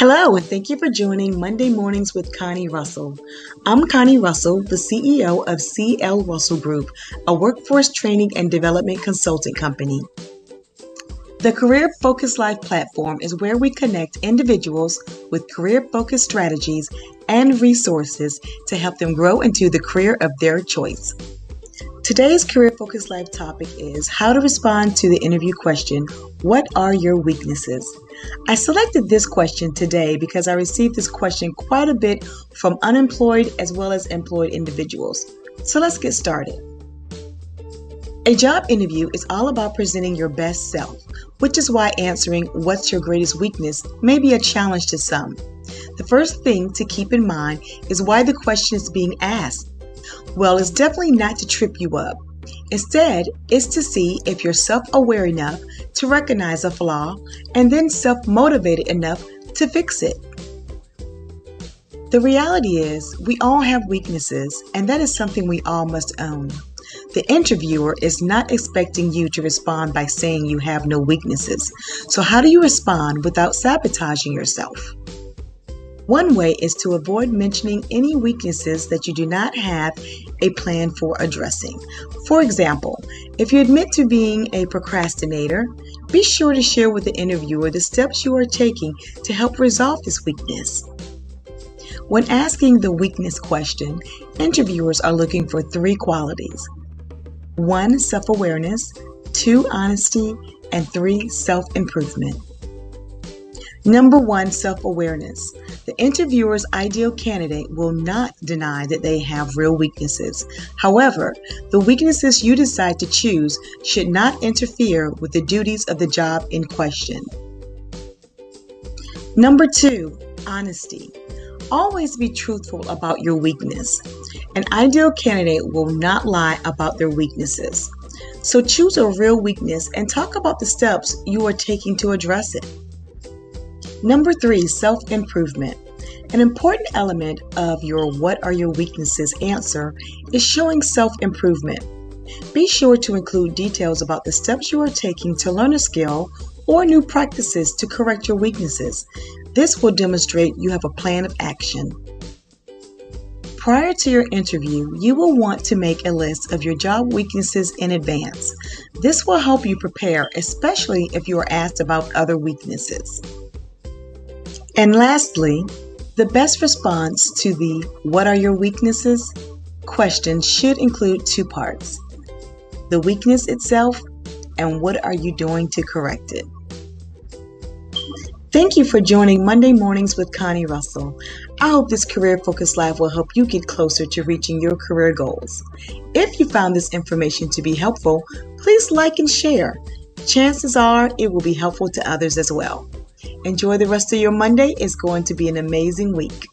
Hello, and thank you for joining Monday Mornings with Connie Russell. I'm Connie Russell, the CEO of CL Russell Group, a workforce training and development consulting company. The Career Focused Live platform is where we connect individuals with career focused strategies and resources to help them grow into the career of their choice. Today's Career Focused Live topic is how to respond to the interview question What are your weaknesses? I selected this question today because I received this question quite a bit from unemployed as well as employed individuals. So let's get started. A job interview is all about presenting your best self, which is why answering what's your greatest weakness may be a challenge to some. The first thing to keep in mind is why the question is being asked. Well, it's definitely not to trip you up. Instead, it's to see if you're self aware enough to recognize a flaw and then self motivated enough to fix it. The reality is, we all have weaknesses, and that is something we all must own. The interviewer is not expecting you to respond by saying you have no weaknesses. So, how do you respond without sabotaging yourself? One way is to avoid mentioning any weaknesses that you do not have a plan for addressing. For example, if you admit to being a procrastinator, be sure to share with the interviewer the steps you are taking to help resolve this weakness. When asking the weakness question, interviewers are looking for three qualities one, self awareness, two, honesty, and three, self improvement. Number one, self awareness. The interviewer's ideal candidate will not deny that they have real weaknesses. However, the weaknesses you decide to choose should not interfere with the duties of the job in question. Number two, honesty. Always be truthful about your weakness. An ideal candidate will not lie about their weaknesses. So choose a real weakness and talk about the steps you are taking to address it. Number three, self improvement. An important element of your What Are Your Weaknesses answer is showing self improvement. Be sure to include details about the steps you are taking to learn a skill or new practices to correct your weaknesses. This will demonstrate you have a plan of action. Prior to your interview, you will want to make a list of your job weaknesses in advance. This will help you prepare, especially if you are asked about other weaknesses. And lastly, the best response to the What are your weaknesses question should include two parts the weakness itself and what are you doing to correct it. Thank you for joining Monday Mornings with Connie Russell. I hope this career focused live will help you get closer to reaching your career goals. If you found this information to be helpful, please like and share. Chances are it will be helpful to others as well. Enjoy the rest of your Monday. It's going to be an amazing week.